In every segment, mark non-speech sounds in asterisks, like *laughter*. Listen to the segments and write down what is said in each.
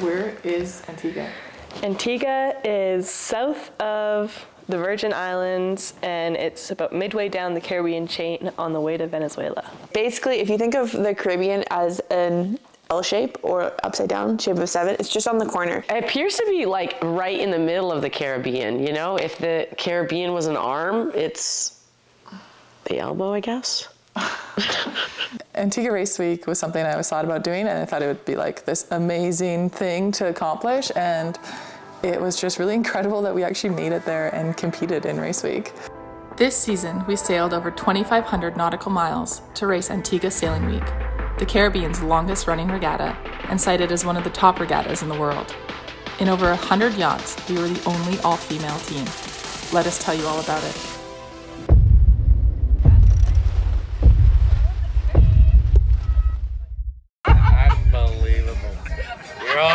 where is Antigua? Antigua is south of the Virgin Islands and it's about midway down the Caribbean chain on the way to Venezuela. Basically, if you think of the Caribbean as an L shape or upside down shape of seven, it's just on the corner. It appears to be like right in the middle of the Caribbean. You know, if the Caribbean was an arm, it's the elbow, I guess. *laughs* Antigua Race Week was something I always thought about doing, and I thought it would be like this amazing thing to accomplish. And it was just really incredible that we actually made it there and competed in Race Week. This season, we sailed over 2,500 nautical miles to race Antigua Sailing Week, the Caribbean's longest running regatta and cited as one of the top regattas in the world. In over 100 yachts, we were the only all female team. Let us tell you all about it.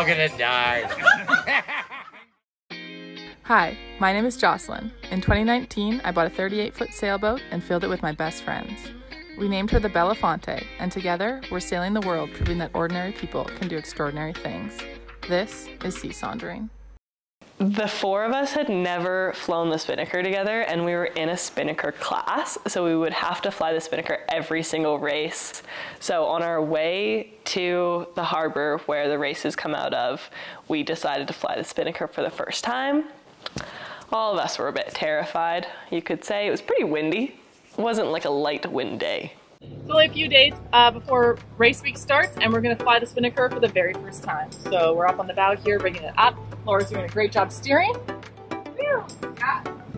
All gonna die. *laughs* Hi, my name is Jocelyn. In 2019, I bought a 38 foot sailboat and filled it with my best friends. We named her the Belafonte, and together we're sailing the world proving that ordinary people can do extraordinary things. This is Sea Sondering. The four of us had never flown the Spinnaker together, and we were in a Spinnaker class, so we would have to fly the Spinnaker every single race. So on our way to the harbor where the races come out of, we decided to fly the Spinnaker for the first time. All of us were a bit terrified, you could say. It was pretty windy. It wasn't like a light wind day. It's only a few days uh, before race week starts, and we're going to fly the Spinnaker for the very first time. So we're up on the bow here, bringing it up. Laura's doing a great job steering.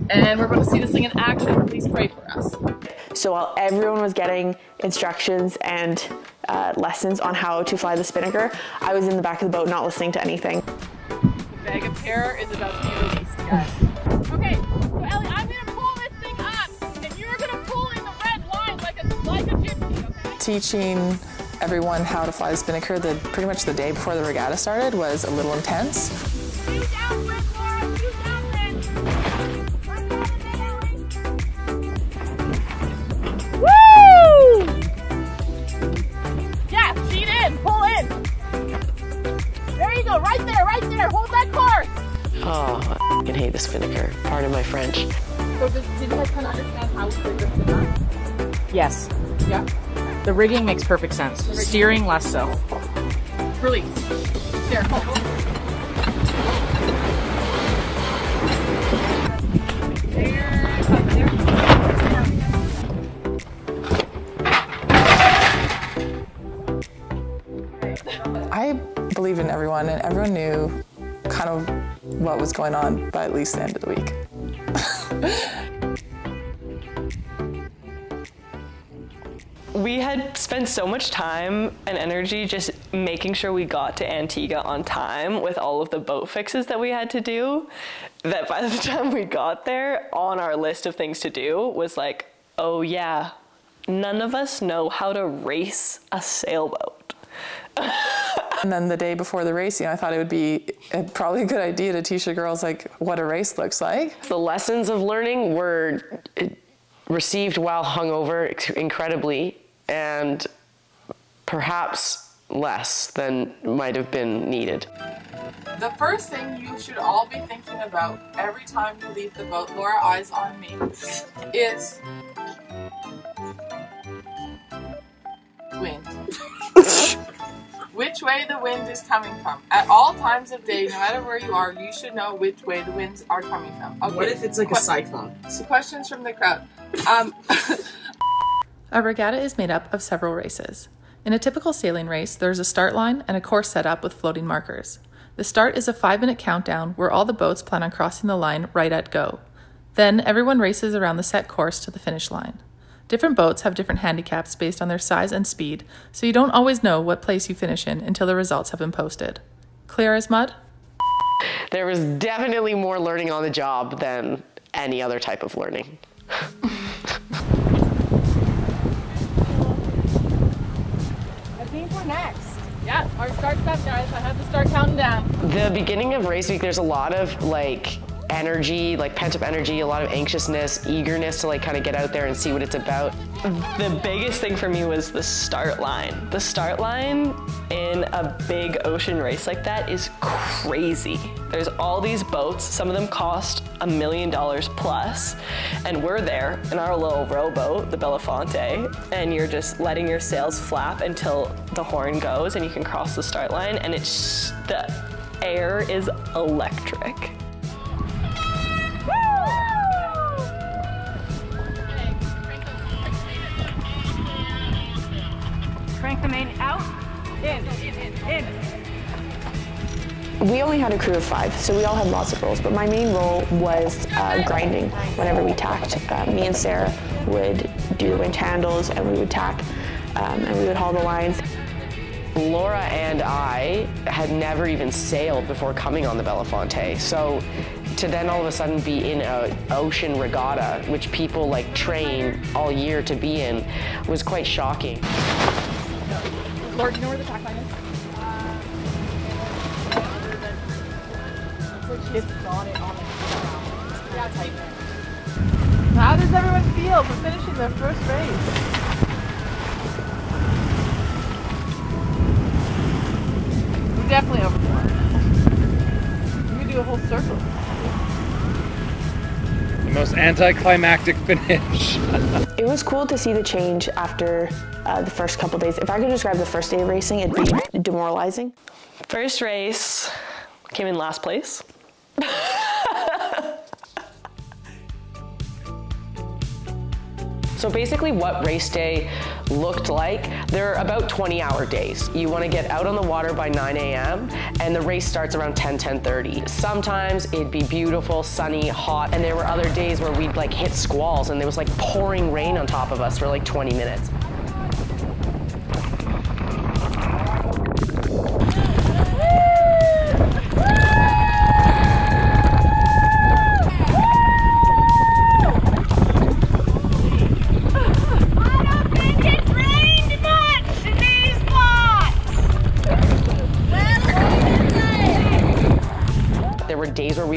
And we're going to see this thing in action. Please pray for us. So while everyone was getting instructions and uh, lessons on how to fly the Spinnaker, I was in the back of the boat not listening to anything. The bag of terror is about to be released, guys. Teaching everyone how to fly the Spinnaker the, pretty much the day before the regatta started was a little intense. The rigging makes perfect sense. Steering less so. Release. There, hold, hold. There, there. I believe in everyone, and everyone knew kind of what was going on by at least the end of the week. *laughs* We had spent so much time and energy just making sure we got to Antigua on time with all of the boat fixes that we had to do that by the *laughs* time we got there, on our list of things to do was like, oh yeah, none of us know how to race a sailboat. *laughs* And then the day before the race, you know, I thought it would be a, probably a good idea to teach the girls like what a race looks like. The lessons of learning were uh, received while hungover incredibly and perhaps less than might have been needed. The first thing you should all be thinking about every time you leave the boat, Laura, eyes on me, *laughs* is wind. *laughs* which way the wind is coming from. At all times of day, no matter where you are, you should know which way the winds are coming from. Okay. What if it's like a cyclone? So questions from the crowd. Um, *laughs* A regatta is made up of several races. In a typical sailing race, there is a start line and a course set up with floating markers. The start is a five minute countdown where all the boats plan on crossing the line right at go. Then everyone races around the set course to the finish line. Different boats have different handicaps based on their size and speed, so you don't always know what place you finish in until the results have been posted. Clear as mud? There was definitely more learning on the job than any other type of learning. *laughs* our start's up, guys. I have to start counting down. The beginning of race week, there's a lot of like energy, like pent up energy, a lot of anxiousness, eagerness to like kind of get out there and see what it's about. The biggest thing for me was the start line. The start line in a big ocean race like that is crazy. There's all these boats, some of them cost a million dollars plus, and we're there in our little rowboat, the Belafonte, and you're just letting your sails flap until the horn goes and you can cross the start line, and it's the air is electric. Crank the main out. In, in, in. We only had a crew of five, so we all had lots of roles, but my main role was uh, grinding whenever we tacked. Uh, me and Sarah would do the winch handles and we would tack um, and we would haul the lines. Laura and I had never even sailed before coming on the Belafonte. So to then all of a sudden be in an ocean regatta, which people like train all year to be in, was quite shocking. Laura, do you know where the tack line is? Uh, it's got it on the ground. Yeah, tighten it. How does everyone feel for finishing their first race? We're definitely overboard. We could do a whole circle. The most anticlimactic finish. *laughs* It was cool to see the change after uh, the first couple days. If I could describe the first day of racing, it'd be demoralizing. First race, came in last place. *laughs* So basically what race day looked like, they're about 20 hour days. You wanna get out on the water by 9 a.m. and the race starts around 10, 10.30. Sometimes it'd be beautiful, sunny, hot, and there were other days where we'd like hit squalls and there was like pouring rain on top of us for like 20 minutes.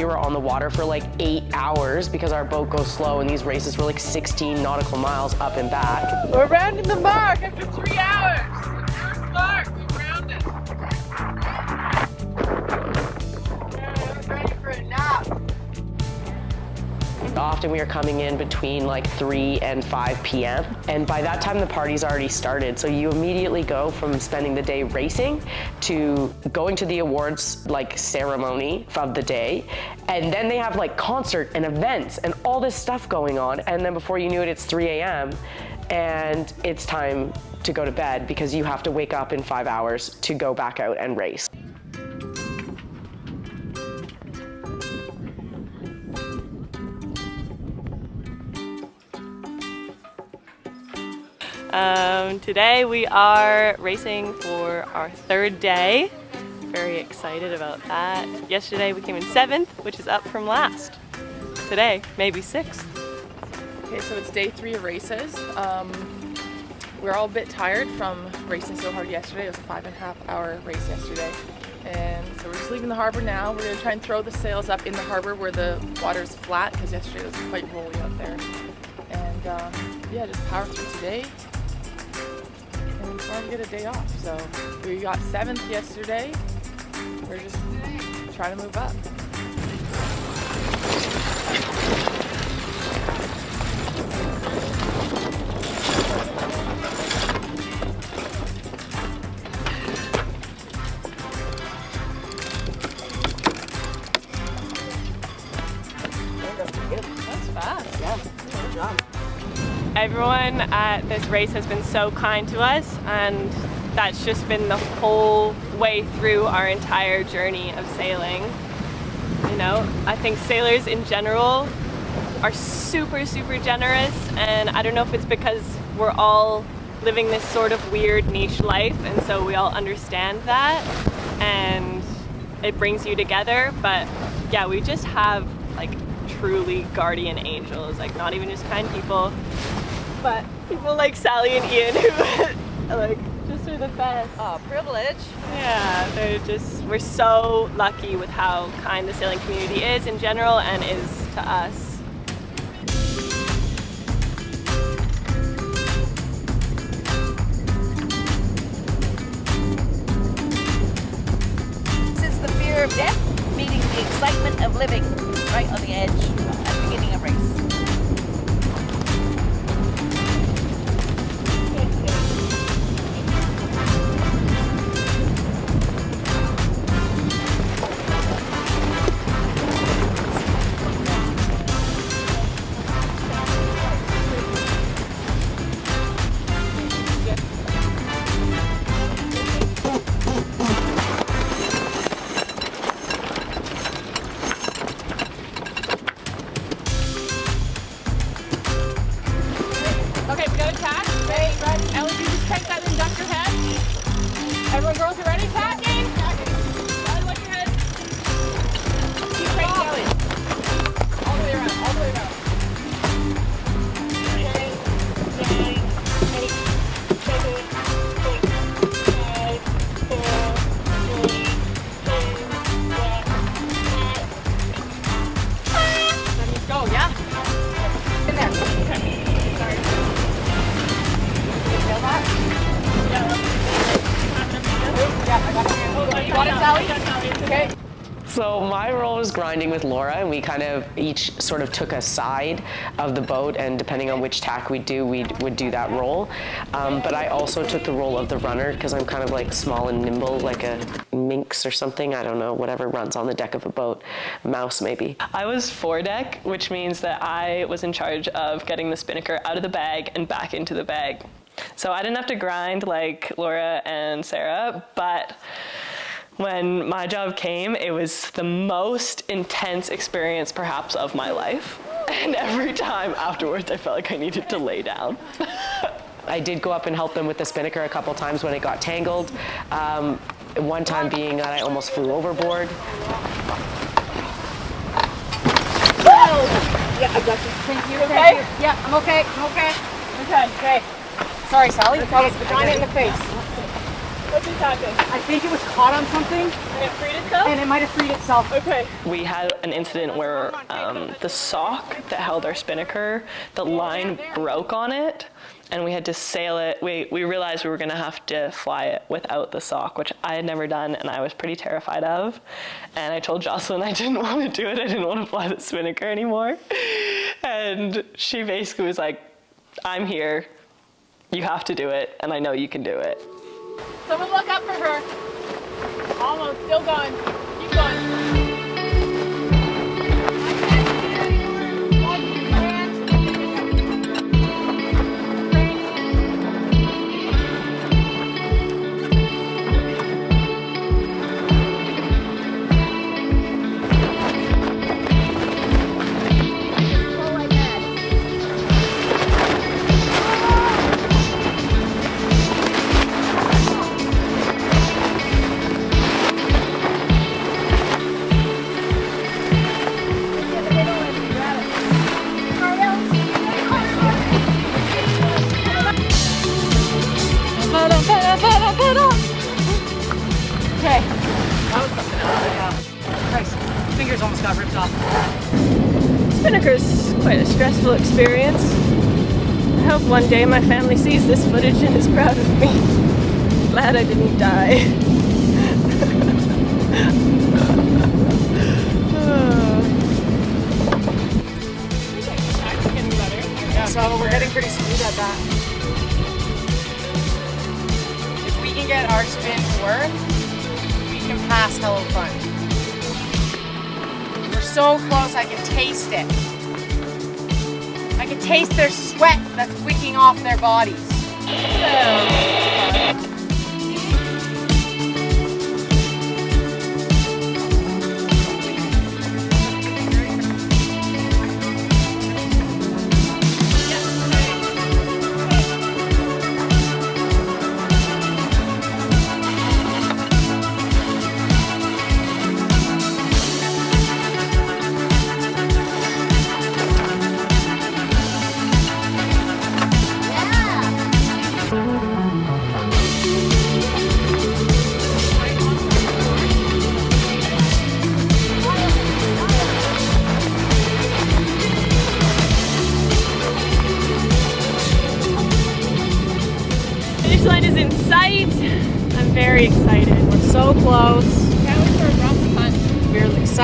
Were we were on the water for like eight hours because our boat goes slow and these races were like 16 nautical miles up and back. We're rounding the mark after three hours. Often we are coming in between like 3 and 5 p.m. And by that time the party's already started. So you immediately go from spending the day racing to going to the awards like ceremony of the day. And then they have like concert and events and all this stuff going on. And then before you knew it, it's 3 a.m. and it's time to go to bed because you have to wake up in five hours to go back out and race. Um, today we are racing for our third day. Very excited about that. Yesterday we came in seventh, which is up from last. Today, maybe sixth. Okay, so it's day three of races. Um, we're all a bit tired from racing so hard yesterday. It was a five and a half hour race yesterday. And so we're just leaving the harbor now. We're gonna try and throw the sails up in the harbor where the water's flat because yesterday it was quite rolly out there. And um, yeah, just power through today. We get a day off. So we got seventh yesterday. We're just trying to move up. That's fast. Yeah. Everyone at this race has been so kind to us, and that's just been the whole way through our entire journey of sailing. You know, I think sailors in general are super, super generous, and I don't know if it's because we're all living this sort of weird niche life, and so we all understand that, and it brings you together. But yeah, we just have like truly guardian angels, like not even just kind people, but people like Sally and Ian who *laughs* like just are the best. Oh, privilege. Yeah, they're just, we're so lucky with how kind the sailing community is in general and is to us. Since the fear of death meeting the excitement of living right on the edge it, Okay. So my role was grinding with Laura, and we kind of each sort of took a side of the boat, and depending on which tack we do, we would do that role. Um, but I also took the role of the runner because I'm kind of like small and nimble, like a minx or something. I don't know, whatever runs on the deck of a boat, mouse maybe. I was foredeck, which means that I was in charge of getting the spinnaker out of the bag and back into the bag. So I didn't have to grind like Laura and Sarah, but when my job came, it was the most intense experience perhaps of my life. And every time afterwards, I felt like I needed to lay down. *laughs* I did go up and help them with the spinnaker a couple times when it got tangled. Um, one time being that I almost flew overboard. Yeah, I got you. Thank you. okay? Thank you. Yeah, I'm okay. I'm okay. Okay, okay. Sorry, Sally. That was vagina in the face. What's he talking? I think it was caught on something, And it freed itself? and it might have freed itself. Okay. We had an incident where um, the sock that held our spinnaker, the line broke on it, and we had to sail it. We, we realized we were going to have to fly it without the sock, which I had never done, and I was pretty terrified of. And I told Jocelyn *laughs* I didn't want to do it. I didn't want to fly the spinnaker anymore. And she basically was like, I'm here. You have to do it, and I know you can do it. Someone look up for her. Almost, still going. Fingers almost got ripped off. Spinnaker's quite a stressful experience. I hope one day my family sees this footage and is proud of me. Glad I didn't die. So we're getting pretty smooth at that. If we can get our spin to work, we can pass Hello Fun. So close, I can taste it. I can taste their sweat that's wicking off their bodies.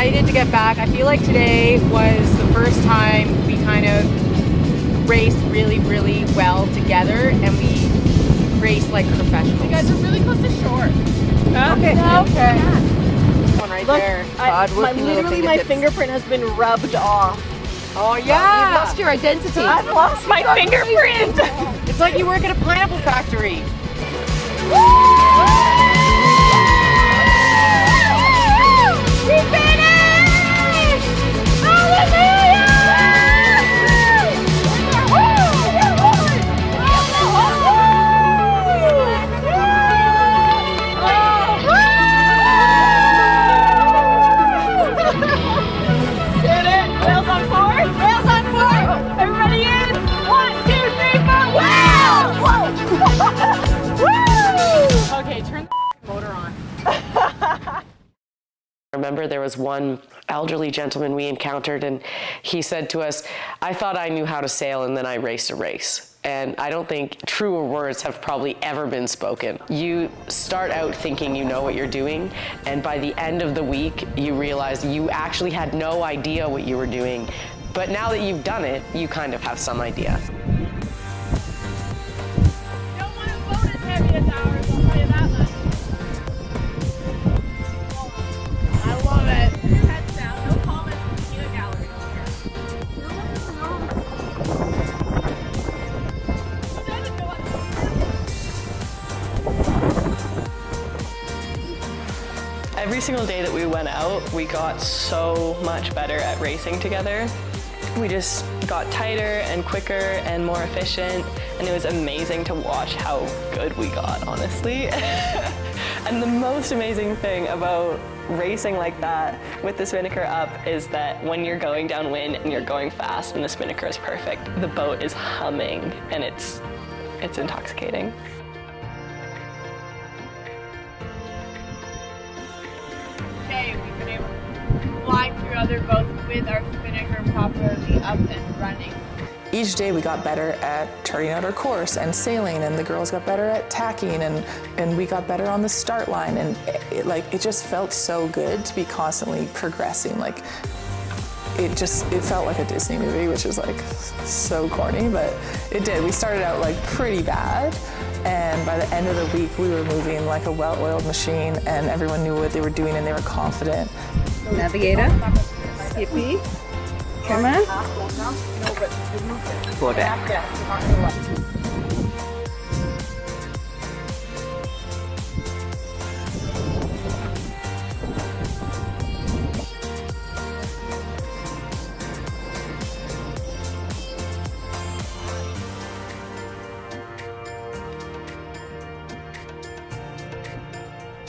Excited to get back. I feel like today was the first time we kind of raced really, really well together and we raced like professionals. You guys are really close to shore. Okay. Okay. One right Look, there. I, Odd my, literally my fingerprint has been rubbed off. Oh yeah. You've lost your identity. I've lost my fingerprint. It's like you work at a pineapple factory. We there was one elderly gentleman we encountered and he said to us i thought i knew how to sail and then i raced a race. And i don't think truer words have probably ever been spoken. You start out thinking you know what you're doing and by the end of the week you realize you actually had no idea what you were doing. But now that you've done it you kind of have some idea Every single day that we went out, we got so much better at racing together. We just got tighter and quicker and more efficient, and it was amazing to watch how good we got, honestly. *laughs* and the most amazing thing about racing like that with the spinnaker up is that when you're going downwind and you're going fast and the spinnaker is perfect, the boat is humming and it's it's intoxicating. Other boats with our spinnaker properly up and running. Each day we got better at charting out our course and sailing, and the girls got better at tacking, and, and we got better on the start line. And it, it, like it just felt so good to be constantly progressing. Like it just it felt like a Disney movie, which is like so corny, but it did. We started out like pretty bad, and by the end of the week we were moving like a well-oiled machine, and everyone knew what they were doing and they were confident. Navigator, Skippy, come on. Go back.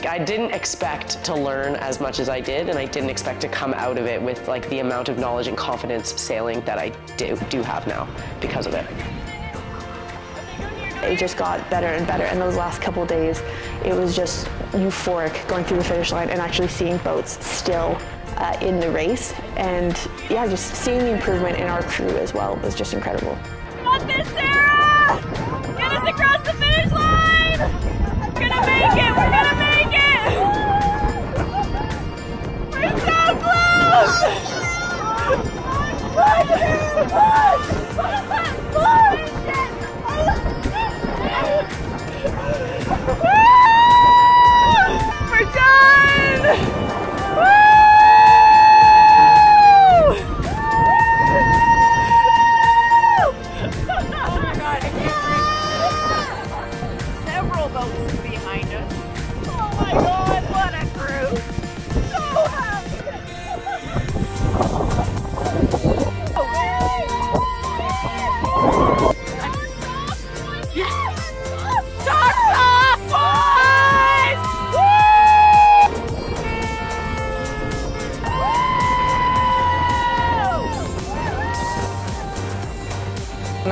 I didn't expect to learn as much as I did, and I didn't expect to come out of it with like the amount of knowledge and confidence sailing that I do, do have now because of it. It just got better and better. And those last couple days, it was just euphoric going through the finish line and actually seeing boats still uh, in the race. And yeah, just seeing the improvement in our crew as well was just incredible. Want this, Sarah?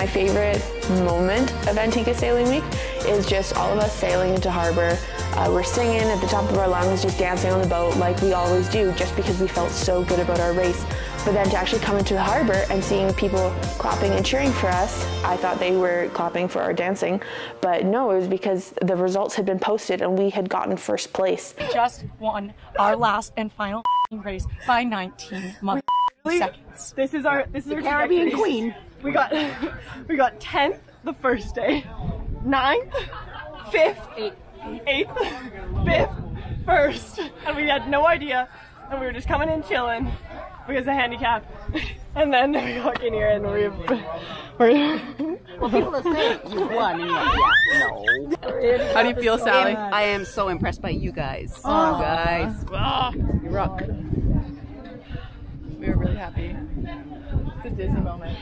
My favorite moment of Antigua Sailing Week is just all of us sailing into harbor. Uh, we're singing at the top of our lungs, just dancing on the boat like we always do, just because we felt so good about our race. But then to actually come into the harbor and seeing people clapping and cheering for us, I thought they were clapping for our dancing. But no, it was because the results had been posted and we had gotten first place. We just won our last and final race by 19 months. seconds. This is our this is The our Caribbean queen. We got *laughs* we got tenth the first day, ninth, fifth, eighth, fifth, first, and we had no idea, and we were just coming in chilling because of handicap, *laughs* and then we walk in here and we're we're. *laughs* Well, people will say you won, and like, yeah, no. How do you feel, Sally? I am so impressed by you guys. Oh. you guys. Ah. You rock. We were really happy. It's a Disney moment.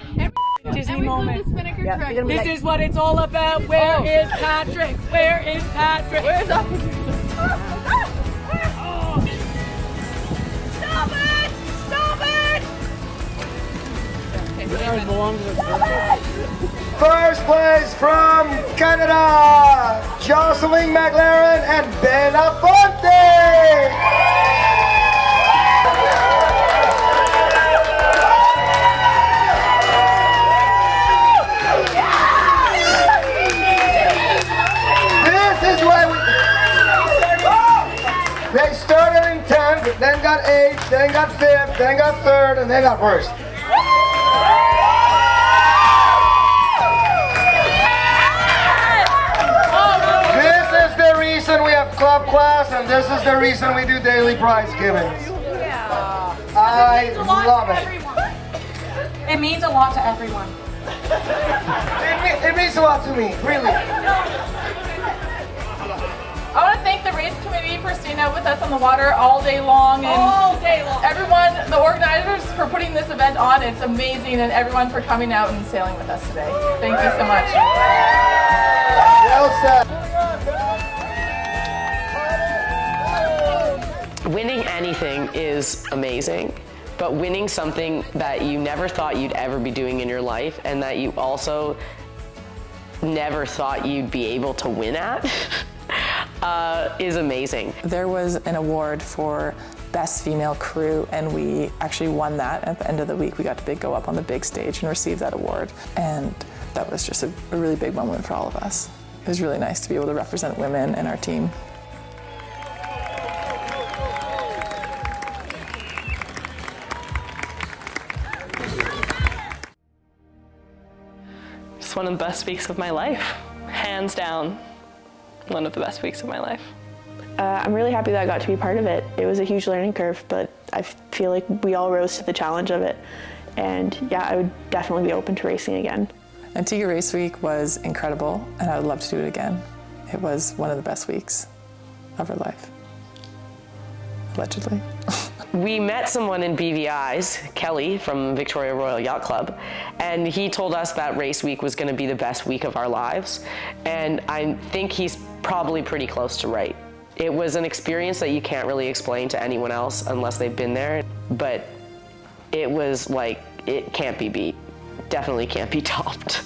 Disney moment. Yeah, you're gonna be This like- is what it's all about. Oh. Where Oh. is Patrick? Where is Patrick? Where's up? *laughs* Stop it! Stop it! First place from Canada, Jocelyn McLaren and Belafonte. This then got 3rd, and then got first. This is the reason we have club class, and this is the reason we do daily prize givings. I love it. It means a lot to everyone. It, it means a lot to me, really. The race committee for staying out with us on the water all day long. And All day long. Everyone, the organizers for putting this event on. It's amazing. And everyone for coming out and sailing with us today. Thank you so much. Well said. Winning anything is amazing, but winning something that you never thought you'd ever be doing in your life and that you also never thought you'd be able to win at *laughs* uh, is amazing. There was an award for Best Female Crew, and we actually won that. At the end of the week, we got to big, go up on the big stage and receive that award. And that was just a, a really big moment for all of us. It was really nice to be able to represent women in our team. It's one of the best weeks of my life. Hands down, one of the best weeks of my life. Uh, I'm really happy that I got to be part of it. It was a huge learning curve, but I feel like we all rose to the challenge of it. And yeah, I would definitely be open to racing again. Antigua Race Week was incredible, and I would love to do it again. It was one of the best weeks of our life. Allegedly. *laughs* We met someone in BVI's, Kelly from Victoria Royal Yacht Club, and he told us that race week was going to be the best week of our lives. And I think he's probably pretty close to right. It was an experience that you can't really explain to anyone else unless they've been there, but it was like, it can't be beat. Definitely can't be *laughs* topped.